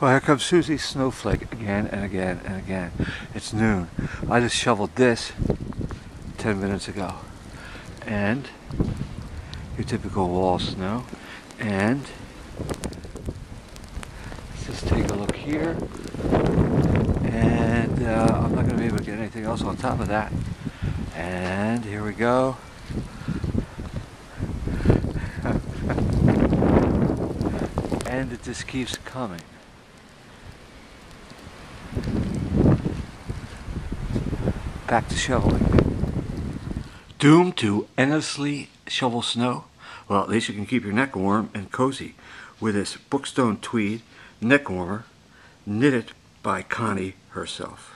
Well, here comes Susie Snowflake again and again and again. It's noon. I just shoveled this 10 minutes ago. And your typical wall snow. And let's just take a look here. And uh, I'm not going to be able to get anything else on top of that. And here we go. and it just keeps coming. Back to shoveling. Doomed to endlessly shovel snow? Well, at least you can keep your neck warm and cozy with this Brookstone Tweed neck warmer knitted by Connie herself.